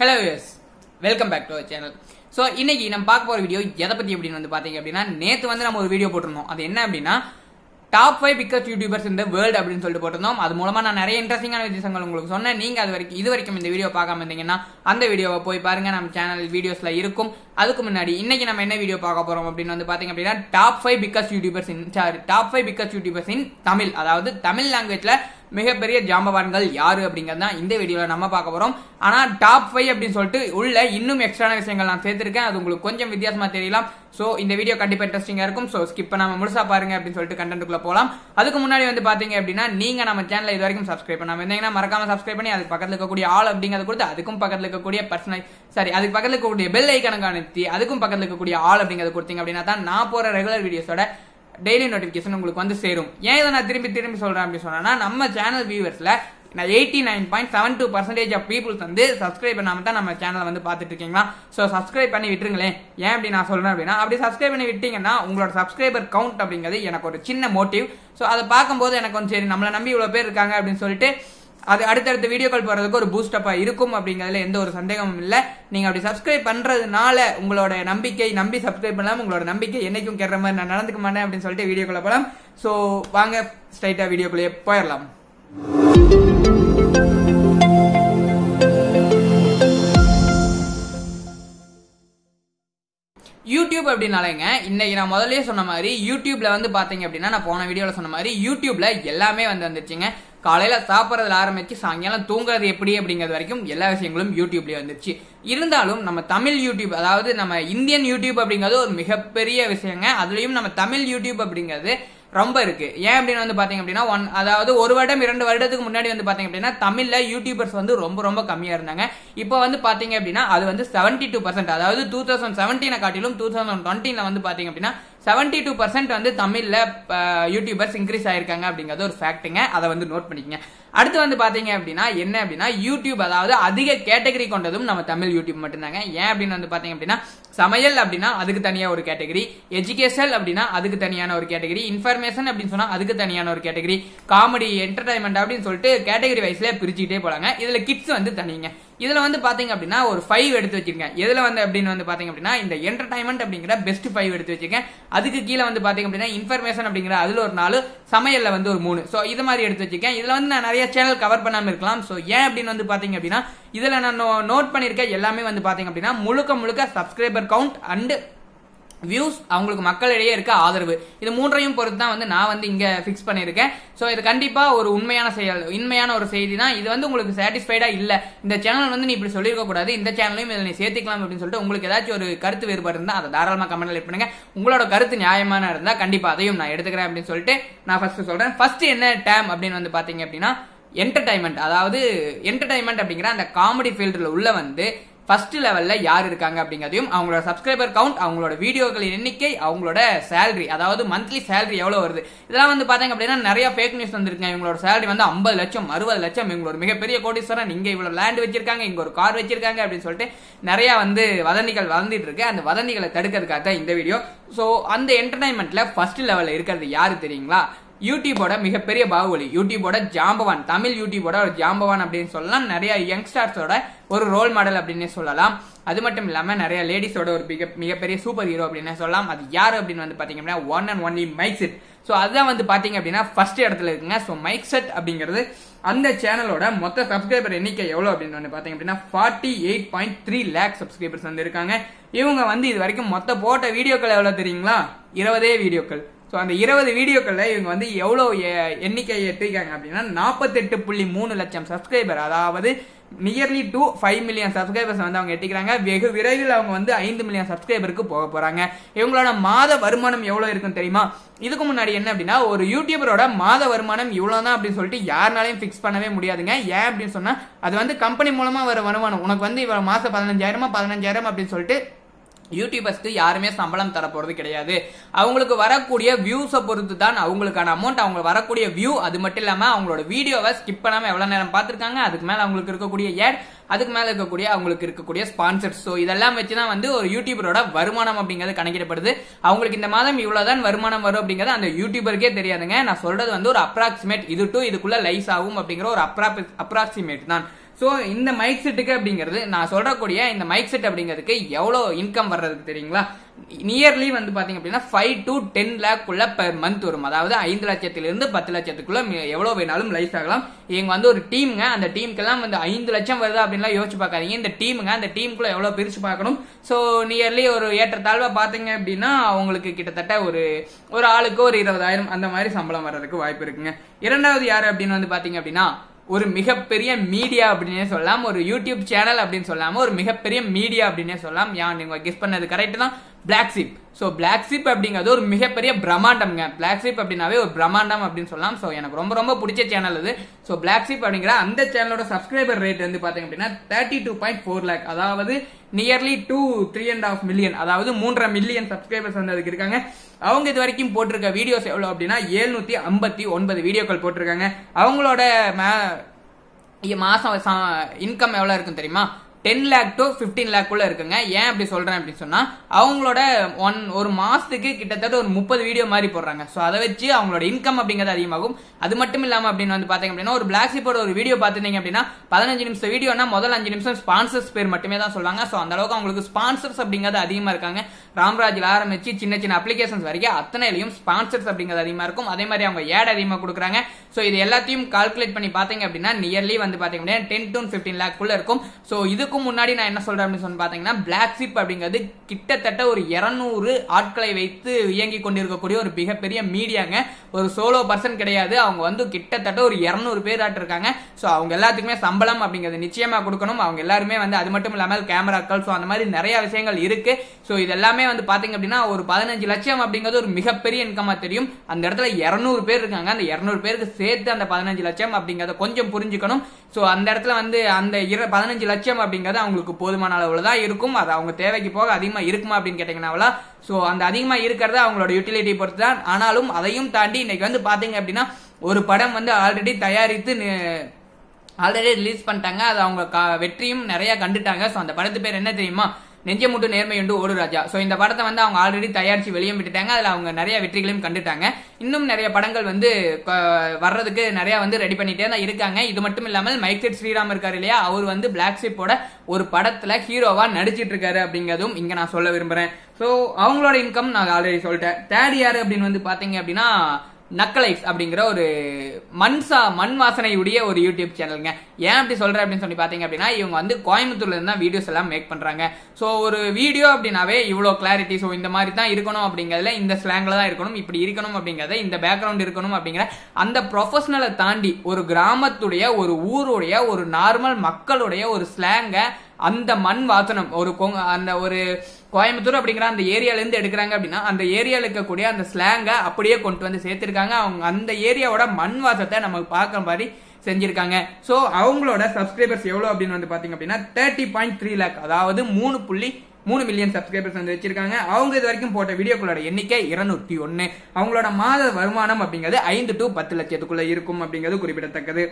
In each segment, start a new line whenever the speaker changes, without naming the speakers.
Hello use welcome back to channel so இன்னைக்கு நம்ம பார்க்க போகிற வீடியோ எதை பற்றி அப்படின்னு வந்து பார்த்தீங்க அப்படின்னா நேற்று வந்து நம்ம ஒரு வீடியோ போட்டிருந்தோம். அது என்ன அப்படின்னா டாப் ஃபைவ் பிக்கஸ்ட் யூடியூபர்ஸ் இந்த வேர்ல்டு அப்படின்னு சொல்லிட்டு போட்டிருந்தோம். அது மூலமாக நான் நிறைய இன்ட்ரெஸ்டிங்கான விஷயங்கள் உங்களுக்கு சொன்னேன். நீங்கள் அது வரைக்கும் இது வரைக்கும் இந்த வீடியோ பார்க்காம இருந்தீங்கன்னா அந்த வீடியோவை போய் பாருங்கள் நம்ம சேனல் வீடியோஸில் இருக்கும். அதுக்கு முன்னாடி இன்னைக்கு நம்ம என்ன வீடியோ பார்க்க போறோம் அப்படின்னு வந்து பாத்தீங்க அப்படின்னா top five biggest YouTubers in top five biggest YouTubers in Tamil. அதாவது தமிழ் லாங்குவேஜ்ல மிகப்பெரிய ஜாம்பவான்கள் யாரு அப்படிங்கிறது தான் இந்த வீடியோவில் நம்ம பார்க்க போகிறோம் ஆனால் டாப் ஃபைவ் அப்படின்னு சொல்லிட்டு உள்ள இன்னும் எக்ஸ்ட்ரான விஷயங்கள் நான் சேர்த்துருக்கேன். அது உங்களுக்கு கொஞ்சம் வித்தியாசமாக தெரியலாம். ஸோ இந்த வீடியோ கண்டிப்பாக இன்ட்ரெஸ்டிங்காக இருக்கும். ஸோ ஸ்கிப் நம்ம முழுசாக பாருங்க அப்படின்னு சொல்லிட்டு கண்டென்ட்டுக்குள்ள போகலாம் அதுக்கு முன்னாடி வந்து பார்த்தீங்க அப்படின்னா நீங்கள் நம்ம சேனலை இது வரைக்கும் சப்ஸ்கிரைப் பண்ணாமல் இருந்தீங்கன்னா மறக்காம சப்ஸ்கிரைப் பண்ணி அதுக்கு பக்கத்தில் இருக்கக்கூடிய ஆள் அப்படிங்கிறது கொடுத்து அதுக்கும் பக்கத்தில் இருக்கக்கூடிய பர்சனல் சரி அதுக்கு பக்கத்தில் இருக்கக்கூடிய பெல் ஐக்கனை அனுப்பி அதுக்கும் பக்கத்தில் இருக்கக்கூடிய ஆள் அப்படிங்கிறத கொடுத்தீங்க அப்படின்னா தான் நான் போற ரெகுலர் வீடியோஸோட டெய்லி நோட்டிபிகேஷன் உங்களுக்கு வந்து சேரும். ஏன் இதை நான் திரும்பி திரும்பி சொல்றேன் அப்படின்னு சொன்னா நம்ம சேனல் வியூவர்ஸ்ல நான் eighty nine point seven two percentage of peoples வந்து சப்ஸ்கிரைப் பண்ணாம தான் நம்ம சேனலை வந்து பார்த்துட்டு இருக்கீங்களா? ஸோ சப்ஸ்கிரைப் பண்ணி விட்டுருங்களேன். ஏன் அப்படி நான் சொல்றேன் அப்படின்னா அப்படி சப்ஸ்கிரைப் பண்ணி விட்டீங்கன்னா உங்களோட சப்ஸ்கிரைபர் கவுண்ட் அப்படிங்கிறது எனக்கு ஒரு சின்ன மோட்டிவ் ஸோ அதை பார்க்கும்போது எனக்கு வந்து சரி நம்மளை நம்பி இவ்வளோ பேர் இருக்காங்க அப்படின்னு சொல்லிட்டு அது அடுத்தடுத்த வீடியோக்கள் போறதுக்கு ஒரு பூஸ்டப்பாக இருக்கும் அப்படிங்கிறதுல எந்த ஒரு சந்தேகமும் இல்லை. நீங்க அப்படி சப்ஸ்கிரைப் பண்றதுனால உங்களோட நம்பிக்கை நம்பி சப்ஸ்கிரைப் பண்ணலாம் உங்களோட நம்பிக்கை என்னைக்கும் கேட்ற மாதிரி நான் நடந்துக்க மாட்டேன் அப்படின்னு சொல்லிட்டு வீடியோக்குள்ள போகலாம் ஸோ வாங்க ஸ்ட்ரைட்டா வீடியோக்குள்ளேயே போயிடலாம். யூடியூப் அப்படின்னாலேங்க இன்னைக்கு நான் முதல்ல சொன்ன மாதிரி யூடியூப்ல வந்து பாத்தீங்க அப்படின்னா நான் போன வீடியோல சொன்ன மாதிரி யூடியூப்ல எல்லாமே வந்து வந்துருச்சுங்க. காலையில சாப்பிட்றதுல ஆரம்பிச்சு சாயங்காலம் தூங்குறது எப்படி அப்படிங்கிறது வரைக்கும் எல்லா விஷயங்களும் யூடியூப்லயே வந்துருச்சு. இருந்தாலும் நம்ம தமிழ் யூடியூப் அதாவது நம்ம இந்தியன் யூடியூப் அப்படிங்கிறது ஒரு மிகப்பெரிய விஷயங்க. அதுலயும் நம்ம தமிழ் யூடியூப் அப்படிங்கிறது ரொம்ப இருக்கு. ஏன் அப்படின்னு வந்து பாத்தீங்க அப்படின்னா ஒன் அதாவது ஒரு வருடம் இரண்டு வருடத்துக்கு முன்னாடி வந்து பாத்தீங்க அப்படின்னா தமிழ்ல யூடியூபர்ஸ் வந்து ரொம்ப ரொம்ப கம்மியா இருந்தாங்க. இப்போ வந்து பாத்தீங்க அப்படின்னா அது வந்து செவன்டி டூ பர்சன்ட் அதாவது டூ தௌசண்ட் செவன்டீனை காட்டிலும் டூ தௌசண்ட் டுவெண்ட்டில வந்து பாத்தீங்க அப்படின்னா செவன்டி டூ பர்சன்ட் வந்து தமிழில் யூடியூபர்ஸ் இன்க்ரீஸ் ஆயிருக்காங்க அப்படிங்கிறது ஒரு ஃபேக்ட்டுங்க அதை வந்து நோட் பண்ணிக்கங்க. அடுத்து வந்து பாத்தீங்க அப்படின்னா என்ன அப்படின்னா யூடியூப் அதாவது அதிக கேட்டகரி கொண்டதும் நம்ம தமிழ் யூடியூப் மட்டும்தாங்க. ஏன் அப்படின்னு வந்து பாத்தீங்க அப்படின்னா சமையல் அப்படின்னா அதுக்கு தனியா ஒரு கேட்டகரி எஜுகேஷன் அப்படின்னா அதுக்கு தனியான ஒரு கேட்டகரி இன்ஃபர்மேஷன் அப்படின்னு சொன்னா அதுக்கு தனியான ஒரு கேட்டகரி காமெடி என்டர்டைன்மெண்ட் அப்படின்னு சொல்லிட்டு கேட்டகரி வைஸ்ல பிரிச்சுக்கிட்டே போலாங்க. இதுல கிட்ஸ் வந்து தனிங்க. இதுல வந்து பாத்தீங்க அப்படின்னா ஒரு ஃபைவ் எடுத்து வச்சிருக்கேன் எதுல வந்து அப்படின்னு வந்து பாத்தீங்க அப்படின்னா இந்த என்டர்டைன்மெண்ட் அப்படிங்கிற பெஸ்ட் ஃபைவ் எடுத்து வச்சிருக்கேன். அதுக்கு கீழே வந்து பாத்தீங்க அப்படின்னா இன்ஃபர்மேஷன் அப்படிங்கிற அதுல ஒரு நாலு சமையலில் வந்து ஒரு மூணு. ஸோ இது மாதிரி எடுத்து வச்சிருக்கேன். இதில் வந்து நான் நிறைய சேனல் கவர் பண்ணாமல் இருக்கலாம். ஸோ ஏன் அப்படின்னு வந்து பார்த்தீங்க அப்படின்னா இதில் நான் நோட் பண்ணியிருக்கேன் எல்லாமே வந்து பார்த்தீங்க அப்படின்னா முழுக்க முழுக்க சப்ஸ்கிரைபர் கவுண்ட் அண்டு வியூஸ் அவங்களுக்கு மக்களிடையே இருக்க ஆதரவு. இது மூன்றையும் பொறுத்து தான் வந்து நான் வந்து இங்க ஃபிக்ஸ் பண்ணியிருக்கேன். ஸோ இது கண்டிப்பா ஒரு உண்மையான செயல் உண்மையான ஒரு செய்தி தான் இது வந்து உங்களுக்கு சாட்டிஸ்ஃபைடா இல்ல. இந்த சேனல் வந்து நீ இப்படி சொல்லியிருக்க கூடாது. இந்த சேனலையும் இதில் நீ சேர்த்துக்கலாம் அப்படின்னு சொல்லிட்டு உங்களுக்கு ஏதாச்சும் ஒரு கருத்து வேறுபாடு இருந்தா அதை தாராளமாக கமெண்ட்ல பண்ணுங்க. உங்களோட கருத்து நியாயமான இருந்தா கண்டிப்பா அதையும் நான் எடுத்துக்கிறேன் அப்படின்னு சொல்லிட்டு நான் ஃபர்ஸ்ட் சொல்றேன். ஃபர்ஸ்ட் என்ன டேம் அப்படின்னு வந்து பாத்தீங்க அப்படின்னா என்டர்டைன்மெண்ட் அதாவது என்டர்டைன்மெண்ட் அப்படிங்கிற அந்த காமெடி ஃபீல்டில் உள்ள வந்து ஃபர்ஸ்ட் லெவலில் யார் இருக்காங்க அப்படிங்கிறதையும் அவங்களோட சப்ஸ்கிரைபர் கவுண்ட் அவங்களோட வீடியோக்களின் எண்ணிக்கை அவங்களோட சேலரி அதாவது மந்த்லி சேலரி எவ்வளோ வருது. இதெல்லாம் வந்து பாத்தீங்க அப்படின்னா நிறைய ஃபேக் நியூஸ் வந்திருக்குங்க. இவங்களோட சேலரி வந்து ஐம்பது லட்சம் அறுபது லட்சம் இவங்களோட மிகப்பெரிய கோடீஸ்வரன். இங்கே இவ்வளோ லேண்ட் வச்சிருக்காங்க இங்கே ஒரு கார் வச்சிருக்காங்க அப்படின்னு சொல்லிட்டு நிறைய வந்து வதந்திகள் வளர்ந்துட்டு இருக்கு. அந்த வதந்திகளை தடுக்கிறதுக்காக தான் இந்த வீடியோ ஸோ அந்த என்டர்டைன்மெண்ட்ல ஃபர்ஸ்ட் லெவலில் இருக்கிறது யாரு தெரியுங்களா? யூடியூபோட மிகப்பெரிய பாகுபலி. யூடியூபோட ஜாம்பவான். தமிழ் யூடியூபோட ஒரு ஜாம்பவான் அப்படின்னு சொல்லலாம். நிறைய யங்ஸ்டர்ஸோட ஒரு ரோல் மாடல் அப்படின்னு சொல்லலாம். அது மட்டும் இல்லாம நிறைய லேடிஸோட ஒரு மிக மிகப்பெரிய சூப்பர் ஹீரோ அப்படின்னு சொல்லலாம். அது யாரு அப்படின்னு வந்து பாத்தீங்க அப்படின்னா one and only mic set so அதுதான் வந்து பாத்தீங்க அப்படின்னா ஃபர்ஸ்ட் இடத்துல இருக்குங்க. ஸோ மைக் செட் அப்படிங்கிறது அந்த சேனலோட மொத்த சப்ஸ்கிரைபர் எண்ணிக்கை எவ்வளவு அப்படின்னு வந்து பாத்தீங்க அப்படின்னா forty eight point three lakh subscribers வந்து இருக்காங்க. இவங்க வந்து இது வரைக்கும் மொத்த போட்ட வீடியோக்கள் எவ்வளவு தெரியுங்களா? இருபதே வீடியோக்கள். ஸோ அந்த இருபது வீடியோக்களில் இவங்க வந்து எவ்வளோ எண்ணிக்கை எட்டிருக்காங்க அப்படின்னா நாற்பத்தெட்டு புள்ளி மூணு லட்சம் சப்ஸ்கிரைபர் அதாவது nearly to five million subscribers வந்து அவங்க எட்டிக்கிறாங்க வெகு விரைவில் அவங்க வந்து ஐந்து மில்லியன் சப்ஸ்கிரைபருக்கு போக போகிறாங்க இவங்களோட மாத வருமானம் எவ்வளோ இருக்குன்னு தெரியுமா? இதுக்கு முன்னாடி என்ன அப்படின்னா ஒரு யூடியூபரோட மாத வருமானம் இவ்வளோ தான் அப்படின்னு சொல்லிட்டு யாருனாலையும் ஃபிக்ஸ் பண்ணவே முடியாதுங்க. ஏன் அப்படின்னு சொன்னால் அது வந்து கம்பெனி மூலமாக வர வருமானம். உனக்கு வந்து இவ்வளோ மாதம் பதினஞ்சாயிரமா பதினஞ்சாயிரம் அப்படின்னு சொல்லிட்டு யூடியூபர்ஸ்க்கு யாருமே சம்பளம் தரப்போறது கிடையாது. அவங்களுக்கு வரக்கூடிய வியூஸை பொறுத்து தான் அவங்களுக்கான அமௌண்ட் அவங்க வரக்கூடிய வியூ அது மட்டும் இல்லாம அவங்களோட வீடியோவை ஸ்கிப் பண்ணாம எவ்வளவு நேரம் பார்த்துருக்காங்க? அதுக்கு மேல அவங்களுக்கு இருக்கக்கூடிய ஏட் அதுக்கு மேல இருக்கக்கூடிய அவங்களுக்கு இருக்கக்கூடிய ஸ்பான்சர்ஸ் ஸோ இதெல்லாம் வச்சுதான் வந்து ஒரு யூடியூபரோட வருமானம் அப்படிங்கிறது கணக்கிடப்படுது. அவங்களுக்கு இந்த மாதம் இவ்வளவுதான் வருமானம் வரும் அப்படிங்கிறது அந்த யூடியூபருக்கே தெரியாதுங்க. நான் சொல்றது வந்து ஒரு அப்ராக்சிமேட் இது டு இதுக்குள்ள லைஸ் ஆகும் அப்படிங்கிற ஒரு அப்ராக்சிமேட் தான். ஸோ இந்த மைக் செட்டுக்கு அப்படிங்கிறது நான் சொல்றக்கூடிய இந்த மைக் செட் அப்படிங்கிறதுக்கு எவ்வளோ இன்கம் வர்றதுக்கு தெரியுங்களா? நியர்லி வந்து பாத்தீங்க அப்படின்னா ஃபைவ் டு டென் லேக் உள்ள பெர் மந்த் வரும். அதாவது ஐந்து லட்சத்திலிருந்து பத்து லட்சத்துக்குள்ள எவ்வளவு வேணாலும் லைஃப் ஆகலாம். இவங்க வந்து ஒரு டீமுங்க அந்த டீமுக்கெல்லாம் வந்து ஐந்து லட்சம் வருது அப்படின்லாம் யோசிச்சு பார்க்காதீங்க. இந்த டீமுங்க அந்த டீமுக்குள்ள எவ்வளவு பிரிச்சு பார்க்கணும். ஸோ நியர்லி ஒரு ஏற்றத்தாழ்வா பாத்தீங்க அப்படின்னா அவங்களுக்கு கிட்டத்தட்ட ஒரு ஒரு ஆளுக்கு ஒரு இருபதாயிரம் அந்த மாதிரி சம்பளம் வர்றதுக்கு வாய்ப்பு இருக்குங்க. இரண்டாவது யாரு அப்படின்னு வந்து பாத்தீங்க அப்படின்னா ஒரு மிகப்பெரிய மீடியா அப்படின்னே சொல்லலாம் ஒரு யூடியூப் சேனல் அப்படின்னு சொல்லாம ஒரு மிகப்பெரிய மீடியா அப்படின்னே சொல்லலாம் யான் நீங்க கெஸ் பண்ணது கரெக்ட் தான். Black sheep so black sheep அப்படிங்கிறது ஒரு மிகப்பெரிய பிரம்மாண்டம்ங்க. பிளாக் சிப் அப்படின்னாவே ஒரு பிரம்மாண்டம் அப்படின்னு சொல்லலாம். ஸோ எனக்கு ரொம்ப ரொம்ப பிடிச்ச சேனல் அது. ஸோ பிளாக் சிப் அப்படிங்கிற அந்த சேனலோட சப்ஸ்கிரைபர் ரேட் வந்து பார்த்தீங்க அப்படின்னா thirty two point four lakh அதாவது nearly to three and half million அதாவது மூன்றரை மில்லியன் சப்ஸ்கிரைபர்ஸ் வந்து அதுக்கு இருக்காங்க. அவங்க இது வரைக்கும் போட்டிருக்க வீடியோஸ் எவ்வளோ அப்படின்னா ஏழ்நூத்தி ஐம்பத்தி ஒன்பது வீடியோக்கள் போட்டிருக்காங்க. அவங்களோட மா- மாசம் இன்கம் எவ்வளோ இருக்கும் தெரியுமா? Ten lakh to fifteen lakh குள்ள இருக்குங்க. ஏன் அப்படி சொல்றேன் அப்படின்னு சொன்னா அவங்களோட ஒன் ஒரு மாசத்துக்கு கிட்டத்தட்ட ஒரு முப்பது வீடியோ மாதிரி போடுறாங்க. ஸோ அதை வச்சு அவங்களோட இன்கம் அப்படிங்கிறது அதிகமாகும். அது மட்டும் இல்லாம அப்படின்னு வந்து பாத்தீங்க அப்படின்னா ஒரு பிளாக் ஷிப்போட ஒரு வீடியோ பார்த்துருந்தீங்க அப்படின்னா பதினஞ்சு நிமிஷம் வீடியோனா முதல் அஞ்சு நிமிஷம் ஸ்பான்சர்ஸ் பேர் மட்டுமே தான் சொல்லுவாங்க. ஸோ அந்த அளவுக்கு அவங்களுக்கு ஸ்பான்சர்ஸ் அப்படிங்கிறது அதிகமா இருக்காங்க. ராம்ராஜ்ல ஆரம்பிச்சு சின்ன சின்ன அப்ளிகேஷன்ஸ் வரைக்கும் அத்தனையிலையும் ஸ்பான்சர்ஸ் அப்படிங்கிறது அதிகமா இருக்கும். அதே மாதிரி அவங்க ஏட் அதிகமா கொடுக்குறாங்க. ஸோ இது எல்லாத்தையும் கால்குலேட் பண்ணி பாத்தீங்க அப்படின்னா நியர்லி வந்து பாத்தீங்க அப்படின்னா டென் டு ஃபிஃப்டீன் லேக் குள்ள இருக்கும். ஸோ இது முன்னாடி நான் என்ன சொல்றேன் அப்படின்னு சொல்லி பார்த்தீங்கன்னா பிளாக் ஷிப் அப்படிங்கிறது கிட்டத்தட்ட ஒரு 200 ஆட்களை வைத்து இயங்கி கொண்டிருக்கக்கூடிய ஒரு மிகப்பெரிய மீடியாங்க. ஒரு சோலோ பர்சன் கிடையாது. அவங்க வந்து கிட்டத்தட்ட ஒரு 200 பேர் ஆட்டு இருக்காங்க. ஸோ அவங்க எல்லாத்துக்குமே சம்பளம் அப்படிங்கிறது நிச்சயமா கொடுக்கணும். அவங்க எல்லாருமே வந்து அது மட்டும் இல்லாமல் கேமராக்கள் ஸோ அந்த மாதிரி நிறைய விஷயங்கள் இருக்கு. ஸோ இது எல்லாமே வந்து பாத்தீங்க அப்படின்னா ஒரு பதினஞ்சு லட்சம் அப்படிங்கிறது ஒரு மிகப்பெரிய இன்கமா தெரியும். அந்த இடத்துல 200 பேர் இருக்காங்க. அந்த 200 பேருக்கு சேர்த்து அந்த பதினஞ்சு லட்சம் அப்படிங்கிறத கொஞ்சம் புரிஞ்சுக்கணும். ஸோ அந்த இடத்துல வந்து அந்த பதினஞ்சு லட்சம் அப்படிங்கிறது அவங்களுக்கு போதுமான அளவில் தான் இருக்கும். அது அவங்க தேவைக்கு போக அதிகமா இருக்குமா அப்படின்னு கேட்டீங்கன்னா ஸோ அந்த அதிகமா இருக்கிறது அவங்களோட யூட்டிலிட்டி பொறுத்து தான் ஆனாலும் அதையும் தாண்டி இன்னைக்கு வந்து பார்த்தீங்க அப்படின்னா ஒரு படம் வந்து ஆல்ரெடி தயாரித்து ஆல்ரெடி ரிலீஸ் பண்ணிட்டாங்க. அது அவங்க வெற்றியும் நிறைய கண்டுட்டாங்க. ஸோ அந்த படத்து பேர் என்ன தெரியுமா? நெஞ்சமுட்டு நேர்மை உண்டு ஓடு ராஜா. ஸோ இந்த படத்தை வந்து அவங்க ஆல்ரெடி தயாரிச்சு வெளியே விட்டுட்டாங்க. அதில் அவங்க நிறைய வெற்றிகளையும் கண்டுட்டாங்க. இன்னும் நிறைய படங்கள் வந்து வர்றதுக்கு நிறைய வந்து ரெடி பண்ணிட்டே தான் இருக்காங்க. இது மட்டும் இல்லாமல் மைக்கேட் ஸ்ரீராம் இருக்காரு இல்லையா? அவர் வந்து பிளாக் ஷிப்போட ஒரு படத்துல ஹீரோவா நடிச்சிட்டு இருக்காரு அப்படிங்கிறதும் இங்க நான் சொல்ல விரும்புறேன். ஸோ அவங்களோட இன்கம் நான் ஆல்ரெடி சொல்லிட்டேன். தேர்ட் யார் அப்படின்னு வந்து பாத்தீங்க அப்படின்னா நக்கலைஸ் அப்படிங்கிற ஒரு மண் சா மண் வாசனையுடைய ஒரு யூடியூப் சேனலுங்க ஏன் அப்படி சொல்றேன் அப்படின்னு சொல்லி பாத்தீங்க அப்படின்னா இவங்க வந்து கோயம்புத்தூர்லேருந்து தான் வீடியோஸ் எல்லாம் மேக் பண்றாங்க. ஸோ ஒரு வீடியோ அப்படின்னாவே இவ்வளோ கிளாரிட்டி ஸோ இந்த மாதிரி தான் இருக்கணும் அப்படிங்கறதுல இந்த ஸ்லாங்ல தான் இருக்கணும் இப்படி இருக்கணும் அப்படிங்கறத இந்த பேக்ரவுண்ட் இருக்கணும் அப்படிங்கிற அந்த ப்ரொஃபஷனலை தாண்டி ஒரு கிராமத்துடைய ஒரு ஊருடைய ஒரு நார்மல் மக்களுடைய ஒரு ஸ்லாங்கை அந்த மண் வாசனம் ஒரு அந்த ஒரு கோயம்புத்தூர் அப்படிங்கிற அந்த ஏரியாலேருந்து எடுக்கிறாங்க அப்படின்னா அந்த ஏரியாவில் இருக்கக்கூடிய அந்த ஸ்லாங்கை அப்படியே கொண்டு வந்து சேர்த்துருக்காங்க. அவங்க அந்த ஏரியாவோட மண் வாசத்தை நமக்கு பார்க்குற மாதிரி செஞ்சிருக்காங்க. ஸோ அவங்களோட சப்ஸ்கிரைபர்ஸ் எவ்வளோ அப்படின்னு வந்து பார்த்தீங்க அப்படின்னா தேர்ட்டி பாயிண்ட் த்ரீ லேக் அதாவது மூணு புள்ளி மூணு மில்லியன் சப்ஸ்கிரைபர்ஸ் வந்து வச்சிருக்காங்க. அவங்க இது வரைக்கும் போட்ட வீடியோக்களோட எண்ணிக்கை இருநூத்தி ஒன்னு அவங்களோட மாத வருமானம் அப்படிங்கிறது ஐந்து டு பத்து லட்சத்துக்குள்ள இருக்கும் அப்படிங்கிறது குறிப்பிடத்தக்கது.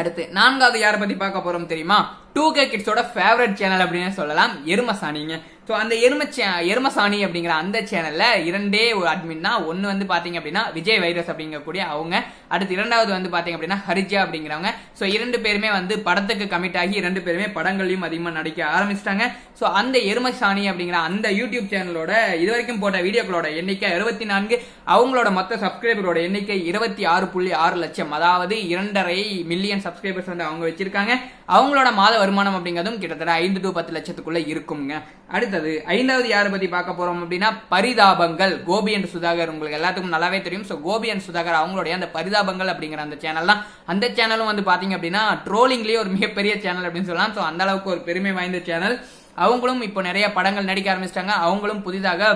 அடுத்து நான்காவது யாரை பத்தி பார்க்க போறோம் தெரியுமா? டூ கே கிட்ஸோட ஃபேவரட் சேனல் அப்படின்னு சொல்லலாம். எருமசானிங்க ஸோ அந்த எருமை எருமசாணி அப்படிங்கிற அந்த சேனல்ல இரண்டே ஒரு அட்மின் தான். வந்து பார்த்தீங்க அப்படின்னா விஜய் வைரஸ் அப்படிங்கக்கூடிய அவங்க. அடுத்து இரண்டாவது வந்து பார்த்தீங்க அப்படின்னா ஹரிஜா அப்படிங்கிறவங்க. ஸோ இரண்டு பேருமே வந்து படத்துக்கு கமிட் ஆகி இரண்டு பேருமே படங்களையும் அதிகமாக நடிக்க ஆரம்பிச்சிட்டாங்க. ஸோ அந்த எருமசாணி அப்படிங்கிற அந்த யூடியூப் சேனலோட இது வரைக்கும் போட்ட வீடியோக்களோட எண்ணிக்கை அறுபத்தி நான்கு அவங்களோட மொத்த சப்ஸ்கிரைபரோட எண்ணிக்கை இருபத்தி ஆறு புள்ளி ஆறு லட்சம். அதாவது இரண்டரை மில்லியன் சப்ஸ்கிரைபர்ஸ் வந்து அவங்க வச்சிருக்காங்க. அவங்களோட மாத வருமானம் அப்படிங்கிறதும் கிட்டத்தட்ட ஐந்து டு பத்து லட்சத்துக்குள்ள இருக்குங்க அடுத்தது ஐந்தாவது யாரை பத்தி பார்க்க போறோம் அப்படின்னா பரிதாபங்கள். கோபி அண்ட் சுதாகர் உங்களுக்கு எல்லாத்துக்கும் நல்லாவே தெரியும். ஸோ கோபி அண்ட் சுதாகர் அவங்களுடைய அந்த பரிதாபங்கள் அப்படிங்கிற அந்த சேனல் தான். அந்த சேனலும் வந்து பாத்தீங்க அப்படின்னா ட்ரோலிங்லயே ஒரு மிகப்பெரிய சேனல் அப்படின்னு சொல்லலாம். ஸோ அந்த அளவுக்கு ஒரு பெருமை வாய்ந்த சேனல் அவங்களும் இப்போ நிறைய படங்கள் நடிக்க ஆரம்பிச்சிட்டாங்க. அவங்களும் புதிதாக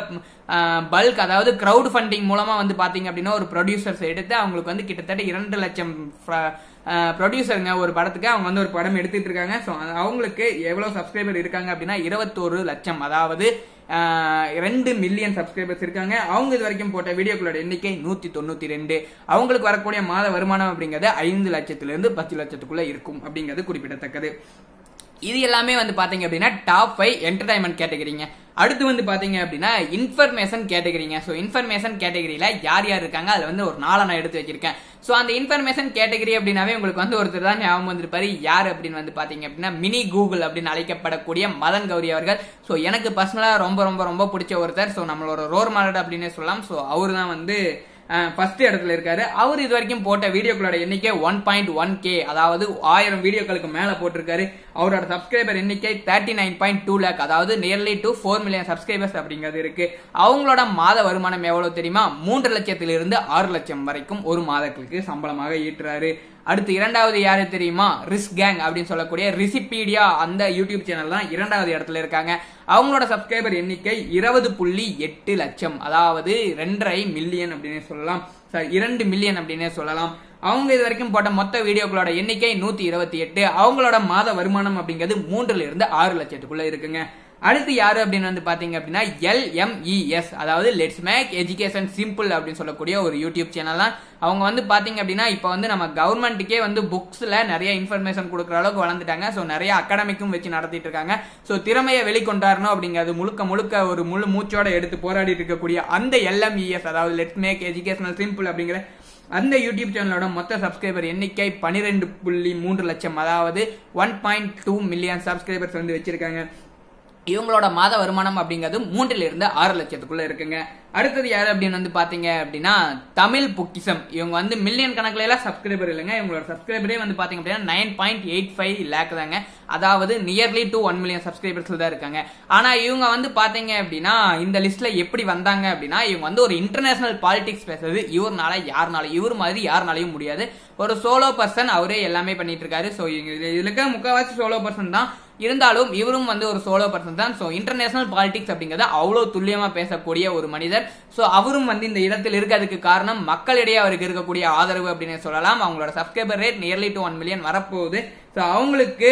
பல்க் அதாவது க்ரௌட் ஃபண்டிங் மூலமா வந்து பாத்தீங்க அப்படின்னா ஒரு ப்ரொடியூசர்ஸ் எடுத்து அவங்களுக்கு வந்து கிட்டத்தட்ட இரண்டு லட்சம் ப்ரொடியூசருங்க ஒரு படத்துக்கு அவங்க வந்து ஒரு படம் எடுத்துட்டு இருக்காங்க. ஸோ அவங்களுக்கு எவ்வளோ சப்ஸ்கிரைபர் இருக்காங்க அப்படின்னா இருபத்தோரு லட்சம். அதாவது ரெண்டு மில்லியன் சப்ஸ்கிரைபர்ஸ் இருக்காங்க. அவங்க இது வரைக்கும் போட்ட வீடியோக்களோட எண்ணிக்கை நூத்தி தொண்ணூத்தி ரெண்டு. அவங்களுக்கு வரக்கூடிய மாத வருமானம் அப்படிங்கிறது ஐந்து லட்சத்திலிருந்து பத்து லட்சத்துக்குள்ள இருக்கும் அப்படிங்கிறது குறிப்பிடத்தக்கது. இது எல்லாமே வந்து பாத்தீங்க அப்படின்னா டாப் ஃபைவ் என்டர்டைன்மெண்ட் கேட்டகரிங்க அடுத்து வந்து பாத்தீங்க அப்படின்னா இன்ஃபர்மேஷன் கேட்டகரிங்க ஸோ இன்ஃபர்மேஷன் கேட்டகரியில யார் யார் இருக்காங்க? அதுல வந்து ஒரு நாளை நான் எடுத்து வச்சிருக்கேன். ஸோ அந்த இன்ஃபர்மேஷன் கேட்டகரி அப்படின்னாவே உங்களுக்கு வந்து ஒருத்தர் தான் ஞாபகம் வந்திருப்பாரு. யார் அப்படின்னு வந்து பாத்தீங்க அப்படின்னா மினி கூகுள் அப்படின்னு அழைக்கப்படக்கூடிய மதன் கௌரி அவர்கள். ஸோ எனக்கு பர்சனலாக ரொம்ப ரொம்ப ரொம்ப பிடிச்ச ஒருத்தர். ஸோ நம்மளோட ரோர் மாடல் அப்படின்னே சொல்லலாம். ஸோ அவர் தான் வந்து ஃபர்ஸ்ட் இடத்துல இருக்காரு. அவர் இது வரைக்கும் போட்ட வீடியோக்களோட எண்ணிக்கை ஒன் பாயிண்ட் ஒன் கே அதாவது ஆயிரம் வீடியோக்களுக்கு மேல போட்டிருக்காரு. அவரோட சப்ஸ்கிரைபர் எண்ணிக்கை thirty nine point two lakh அதாவது nearly to four million subscribers அப்படிங்கிறது இருக்கு. அவங்களோட மாத வருமானம் எவ்வளவு தெரியுமா? மூன்று லட்சத்திலிருந்து ஆறு லட்சம் வரைக்கும் ஒரு மாதத்துக்கு சம்பளமாக ஈட்டுறாரு. அடுத்து இரண்டாவது யாரு தெரியுமா? ரிஸ் கேங் அப்படின்னு சொல்லக்கூடிய ரிசிபீடியா அந்த யூடியூப் சேனல் தான் இரண்டாவது இடத்துல இருக்காங்க. அவங்களோட சப்ஸ்கிரைபர் எண்ணிக்கை இருபது புள்ளி எட்டு லட்சம். அதாவது ரெண்டரை மில்லியன் அப்படின்னு சொல்லலாம். சாரி இரண்டு மில்லியன் அப்படின்னே சொல்லலாம். அவங்க இது வரைக்கும் போட்ட மொத்த வீடியோக்களோட எண்ணிக்கை நூத்தி இருபத்தி எட்டு. அவங்களோட மாத வருமானம் அப்படிங்கிறது மூன்றுல இருந்து ஆறு லட்சத்துக்குள்ள இருக்குங்க. அடுத்து யாரு அப்படின்னு வந்து பாத்தீங்க அப்படின்னா எல்எம்இஎஸ் அதாவது லெட்ஸ் மேக் எஜுகேஷன் சிம்பிள் அப்படின்னு சொல்லக்கூடிய ஒரு யூடியூப் சேனல் தான். அவங்க வந்து பாத்தீங்க அப்படின்னா இப்போ வந்து நம்ம கவர்மெண்ட்டுக்கே வந்து புக்ஸ்ல நிறைய இன்ஃபர்மேஷன் கொடுக்குற அளவுக்கு வளர்ந்துட்டாங்க. ஸோ நிறைய அகாடமிக்கும் வச்சு நடத்திட்டு இருக்காங்க. ஸோ திறமையை வெளிக்கொண்டாரணும் அப்படிங்கிறது முழுக்க முழுக்க ஒரு முழு மூச்சோட எடுத்து போராடிட்டு இருக்கக்கூடிய அந்த எல்எம்இஎஸ் அதாவது லெட்ஸ் மேக் எஜுகேஷனல் சிம்பிள் அப்படிங்கிற அந்த யூடியூப் சேனலோட மொத்த சப்ஸ்கிரைபர் எண்ணிக்கை பனிரெண்டு புள்ளி மூன்று லட்சம். அதாவது one point two million subscribers வந்து வச்சிருக்காங்க. இவங்களோட மாத வருமானம் அப்படிங்கிறது மூன்றில் இருந்து ஆறு லட்சத்துக்குள்ள இருக்குங்க. அடுத்தது யார் அப்படின்னு வந்து பாத்தீங்க அப்படின்னா தமிழ் பொக்கிசம். இவங்க வந்து மில்லியன் கணக்குல எல்லாம் சப்ஸ்கிரைபர் இல்லைங்க. இவங்களோட சப்ஸ்கிரைபரே வந்து பாத்தீங்க அப்படின்னா nine point eight five lakh தாங்க. அதாவது nearly to one million subscribers தான் இருக்காங்க. ஆனா இவங்க வந்து பாத்தீங்க அப்படின்னா இந்த லிஸ்ட்ல எப்படி வந்தாங்க அப்படின்னா இவங்க வந்து ஒரு இன்டர்நேஷனல் பாலிடிக்ஸ் பேசுறது. இவர்னால யாருனால இவர் மாதிரி யாருனாலையும் முடியாது. ஒரு சோலோ பர்சன் அவரே எல்லாமே பண்ணிட்டு இருக்காரு. ஸோ இதுல இருக்க முக்கால்வாசி சோலோ பர்சன் தான். இருந்தாலும் இவரும் வந்து ஒரு சோலோ பர்சன் தான். ஸோ இன்டர்நேஷனல் பாலிடிக்ஸ் அப்படிங்கறத அவ்வளோ துல்லியமா பேசக்கூடிய ஒரு மனிதர். ஸோ அவரும் வந்து இந்த இடத்தில் இருக்கிறதுக்கு காரணம் மக்களிடையே அவருக்கு இருக்கக்கூடிய ஆதரவு அப்படின்னு சொல்லலாம். அவங்களோட subscriber rate nearly to one million வரப்போகுது. ஸோ அவங்களுக்கு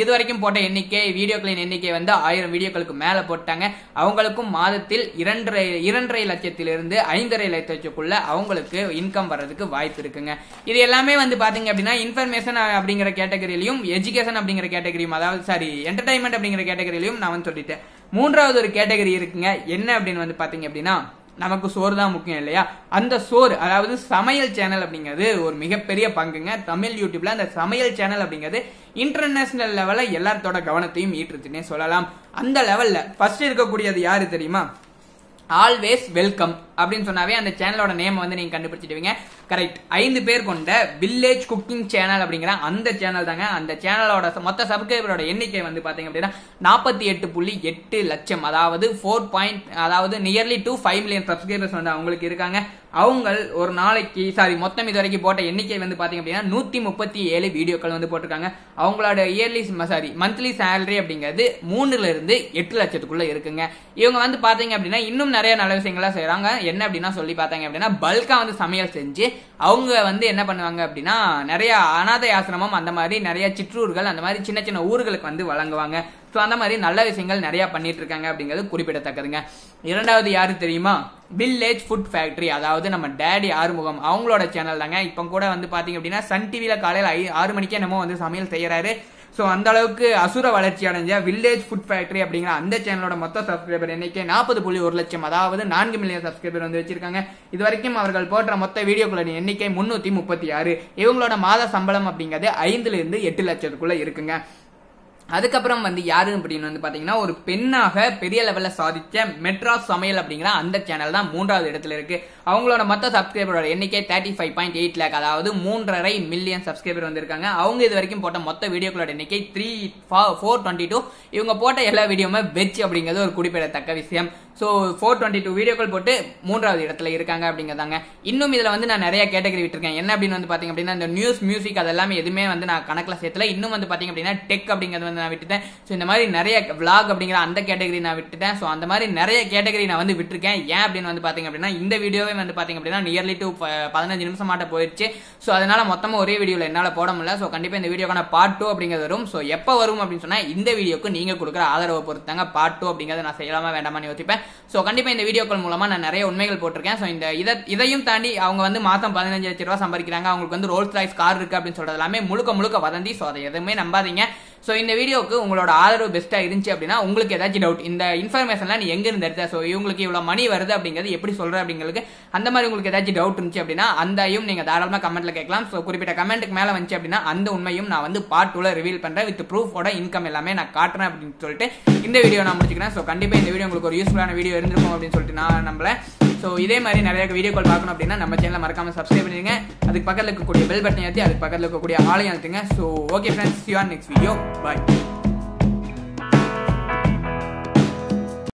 இது வரைக்கும் போட்ட எண்ணிக்கை வீடியோக்களின் எண்ணிக்கை வந்து ஆயிரம் வீடியோக்களுக்கு மேலே போட்டாங்க. அவங்களுக்கும் மாதத்தில் இரண்டரை இரண்டரை லட்சத்திலிருந்து ஐந்தரை லட்சத்துக்குள்ள அவங்களுக்கு இன்கம் வர்றதுக்கு வாய்ப்பு இருக்குங்க. இது எல்லாமே வந்து பாத்தீங்க அப்படின்னா இன்ஃபர்மேஷன் அப்படிங்கிற கேட்டகரியிலையும் எஜுகேஷன் அப்படிங்கிற கேட்டகரியும் அதாவது சாரி என்டர்டைன்மெண்ட் அப்படிங்கிற கேட்டகரியிலையும் நான் வந்து சொல்லிட்டேன். மூன்றாவது ஒரு கேட்டகரி இருக்குங்க. என்ன அப்படின்னு வந்து பாத்தீங்க அப்படின்னா நமக்கு சோறு தான் முக்கியம் இல்லையா? அந்த சோறு அதாவது சமையல் சேனல் அப்படிங்கிறது ஒரு மிகப்பெரிய பங்குங்க. தமிழ் யூடியூப்ல அந்த சமையல் சேனல் அப்படிங்கிறது இன்டர்நேஷனல் லெவல்ல எல்லாத்தோட கவனத்தையும் ஈட்டுருச்சுன்னே சொல்லலாம். அந்த லெவல்ல ஃபர்ஸ்ட் இருக்கக்கூடியது யாரு தெரியுமா? ஆல்வேஸ் வெல்கம் அப்படின்னு சொன்னாவே அந்த சேனலோட நேம் வந்து நீங்க கண்டுபிடிச்சிடுவீங்க. கரெக்ட் ஐந்து பேர் கொண்ட வில்லேஜ் குக்கிங் சேனல் அப்படிங்கிற அந்த சேனல் தாங்க. அந்த சேனலோட மொத்த சப்ஸ்கிரைபரோட எண்ணிக்கை வந்து பாத்தீங்க அப்படின்னா நாற்பத்தி எட்டு புள்ளி எட்டு லட்சம். அதாவது ஃபோர் பாயிண்ட் அதாவது nearly to five million subscribers வந்து அவங்களுக்கு இருக்காங்க. அவங்க ஒரு நாளைக்கு சாரி மொத்தம் இது வரைக்கும் போட்ட எண்ணிக்கை வந்து பாத்தீங்க அப்படின்னா நூத்தி முப்பத்தி ஏழு வீடியோக்கள் வந்து போட்டிருக்காங்க. அவங்களோட இயர்லி சாரி மந்த்லி சேலரி அப்படிங்கிறது மூணுல இருந்து எட்டு லட்சத்துக்குள்ள இருக்குங்க. இவங்க வந்து பாத்தீங்க அப்படின்னா இன்னும் நிறைய நல்ல விஷயங்களா செய்யறாங்க என்ன அப்படின்னா சொல்லி பார்த்தாங்க அப்படின்னா பல்கா வந்து சமையல் செஞ்சு அவங்க வந்து என்ன பண்ணுவாங்க அப்படின்னா நிறைய அனாதை ஆசிரமம் அந்த மாதிரி நிறைய சிற்றூர்கள் அந்த மாதிரி சின்ன சின்ன ஊர்களுக்கு வந்து வழங்குவாங்க. ஸோ அந்த மாதிரி நல்ல விஷயங்கள் நிறைய பண்ணிட்டு இருக்காங்க அப்படிங்கிறது குறிப்பிடத்தக்கதுங்க. இரண்டாவது யாரு தெரியுமா? வில்லேஜ் ஃபுட் ஃபேக்டரி அதாவது நம்ம டேடி ஆறுமுகம். அவங்களோட சேனல் தாங்க. இப்போ கூட வந்து பாத்தீங்க அப்படின்னா சன் டிவியில் காலையில் ஐ ஆறு மணிக்கே என்னமோ வந்து சமையல் செய்யறாரு. ஸோ அந்த அளவுக்கு அசுர வளர்ச்சி அடைஞ்ச வில்லேஜ் ஃபுட் ஃபேக்டரி அப்படிங்கிற அந்த சேனலோட மொத்த சப்ஸ்கிரைபர் எண்ணிக்கை நாற்பது புள்ளி ஒரு லட்சம் அதாவது நான்கு மில்லியன் சப்ஸ்கிரைபர் வந்து வச்சிருக்காங்க. இது வரைக்கும் அவர்கள் போட்ட மொத்த வீடியோக்களின் எண்ணிக்கை முன்னூத்தி முப்பத்தி ஆறு. இவங்களோட மாத சம்பளம் அப்படிங்கிறது ஐந்துல இருந்து எட்டு லட்சத்துக்குள்ள இருக்குங்க. அதுக்கப்புறம் வந்து யாரு அப்படின்னு வந்து பாத்தீங்கன்னா ஒரு பெண்ணாக பெரிய லெவல்ல சாதிச்ச மெட்ராஸ் சமையல் அப்படிங்கிற அந்த சேனல் தான் மூன்றாவது இடத்துல இருக்கு. அவங்களோட மொத்த சப்ஸ்கிரைபரோட எண்ணிக்கை thirty five point eight lakh அதாவது மூன்றரை மில்லியன் சப்ஸ்கிரைபர் வந்திருக்காங்க. அவங்க இது வரைக்கும் போட்ட மொத்த வீடியோக்களோட எண்ணிக்கை த்ரீ ஃபோர் டுவெண்ட்டி டூ இவங்க போட்ட எல்லா வீடியோவுமே வெஜ் அப்படிங்கிறது ஒரு குறிப்பிடத்தக்க விஷயம். ஸோ ஃபோர் டுவெண்ட்டி டூ வீடியோக்கள் போட்டு மூன்றாவது இடத்துல இருக்காங்க அப்படிங்கிறதாங்க. இன்னும் இதில் வந்து நான் நிறைய கேட்டகரி விட்டுருக்கேன். என்ன அப்படின்னு வந்து பார்த்தீங்க அப்படின்னா இந்த நியூஸ் மியூசிக் அதெல்லாமே எதுவுமே வந்து நான் கணக்கில் சேர்த்துல. இன்னும் வந்து பார்த்தீங்க அப்படின்னா டெக் அப்படிங்கிறது வந்து நான் விட்டுட்டேன். ஸோ இந்த மாதிரி நிறைய விளாக் அப்படிங்கிற அந்த கேட்டகரி நான் விட்டுட்டேன். ஸோ அந்த மாதிரி நிறைய கேட்டகரி நான் வந்து விட்டுருக்கேன். ஏன் அப்படின்னு வந்து பார்த்தீங்க அப்படின்னா இந்த வீடியோவே வந்து பார்த்தீங்க அப்படின்னா நியர்லி டூ பதினஞ்சு நிமிஷம் மாட்ட போயிடுச்சு. ஸோ அதனால மொத்தமாக ஒரே வீடியோவில் என்னால் போட முடியல. ஸோ கண்டிப்பாக இந்த வீடியோக்கான பார்ட் டூ அப்படிங்கிறது வரும். ஸோ எப்போ வரும் அப்படின்னு சொன்னால் இந்த வீடியோக்கு நீங்கள் கொடுக்குற ஆதரவை பொறுத்தாங்க பார்ட் டூ அப்படிங்கிறத நான் செய்யலாமா வேண்டாமான்னு யோசிப்பேன். ஸோ கண்டிப்பாக இந்த வீடியோக்கள் மூலமாக நான் நிறைய உண்மைகள் போட்டிருக்கேன். ஸோ இந்த இதை இதையும் தாண்டி அவங்க வந்து மாதம் பதினஞ்சு லட்ச ரூபா சம்பாதிக்கிறாங்க. அவங்களுக்கு வந்து ரோல்ஸ் ராய்ஸ் கார் இருக்குது அப்படின்னு சொல்கிறது எல்லாமே முழுக்க முழுக்க வதந்தி. ஸோ அதை எதுவுமே நம்பாதீங்க. ஸோ இந்த வீடியோக்கு உங்களோட ஆதரவு பெஸ்ட்டாக இருந்துச்சு அப்படின்னா உங்களுக்கு ஏதாச்சும் டவுட் இந்த இன்ஃபர்மேஷன்லாம் நீ எங்கேருந்து எடுத்த? ஸோ இவங்களுக்கு இவ்வளோ மணி வருது அப்படிங்கிறது எப்படி சொல்கிற அப்படிங்கிறது அந்த மாதிரி உங்களுக்கு ஏதாச்சும் டவுட் இருந்துச்சு அப்படின்னா அந்தையும் நீங்கள் தாராளமாக கமெண்ட்டில் கேட்கலாம். ஸோ குறிப்பிட்ட கமெண்ட்டுக்கு மேலே வந்துச்சு அப்படின்னா அந்த உண்மையும் நான் வந்து பார்ட் டூவில் ரிவீல் பண்ணுறேன் வித் ப்ரூஃபோட இன்கம் எல்லாமே நான் காட்டுறேன் அப்படின்னு சொல்லிட்டு இந்த வீடியோ நான் முடிச்சுக்கிறேன். ஸோ கண்டிப்பாக இந்த வீடியோ உங்களுக்கு ஒரு யூஸ்ஃபுல்லான வீடியோ இருந்திருக்கும் அப்படின்னு சொல்லிட்டு நான் நம்மளை ஸோ இதே மாதிரி நிறைய வீடியோ கால் பார்க்கணும் அப்படின்னா நம்ம சேனலை மறக்காம சப்ஸ்கிரைப் பண்ணிடுங்க. அதுக்கு பக்கத்தில் இருக்கக்கூடிய பெல் பட்டன் ஏற்றி அதுக்கு பக்கத்தில் இருக்கக்கூடிய ஆலையும் அழுத்துங்க. So okay friends you are next video bye